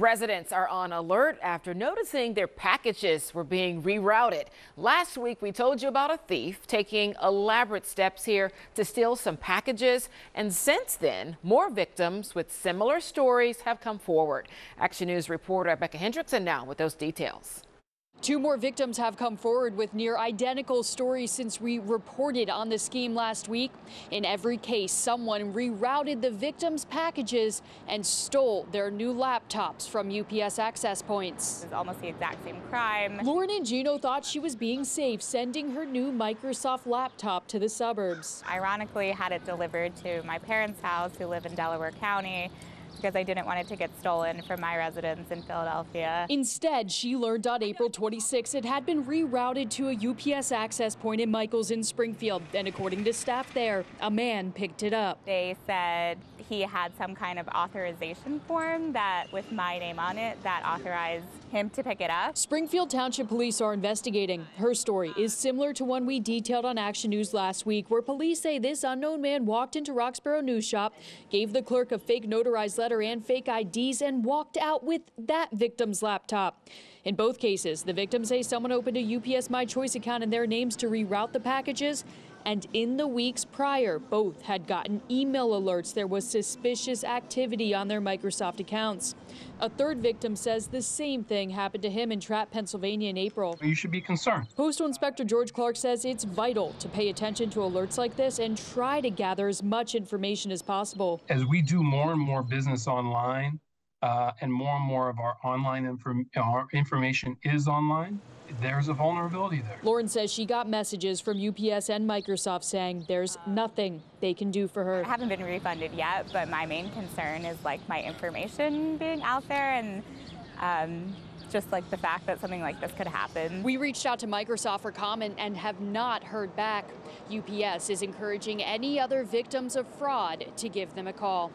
Residents are on alert after noticing their packages were being rerouted. Last week, we told you about a thief taking elaborate steps here to steal some packages. And since then, more victims with similar stories have come forward. Action News reporter Beccah Hendrickson now with those details. Two more victims have come forward with near identical stories since we reported on the scheme last week. In every case, someone rerouted the victims' packages and stole their new laptops from UPS access points. It's almost the exact same crime. Lauren and Gino thought she was being safe sending her new Microsoft laptop to the suburbs. Ironically, had it delivered to my parents' house who live in Delaware County because I didn't want it to get stolen from my residence in Philadelphia. Instead, she learned on April 26 it had been rerouted to a UPS access point in Michaels in Springfield. And according to staff there, a man picked it up. They said he had some kind of authorization form that, with my name on it, that authorized him to pick it up. Springfield Township Police are investigating. Her story is similar to one we detailed on Action News last week, where police say this unknown man walked into Roxborough News Shop, gave the clerk a fake notarized letter and fake IDs, and walked out with that victim's laptop. In both cases, the victims say someone opened a UPS My Choice account in their names to reroute the packages and in the weeks prior, both had gotten email alerts there was suspicious activity on their Microsoft accounts. A third victim says the same thing happened to him in Trappe, Pennsylvania in April. You should be concerned. Postal Inspector George Clark says it's vital to pay attention to alerts like this and try to gather as much information as possible. As we do more and more business online, uh, and more and more of our online inform- our information is online, there's a vulnerability there. Lauren says she got messages from UPS and Microsoft saying there's nothing they can do for her. I haven't been refunded yet, but my main concern is like my information being out there and um, just like the fact that something like this could happen. We reached out to Microsoft for comment and have not heard back. UPS is encouraging any other victims of fraud to give them a call.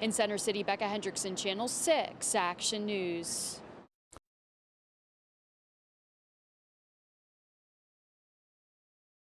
In Center City, Beccah Hendrickson, Channel 6, Action News.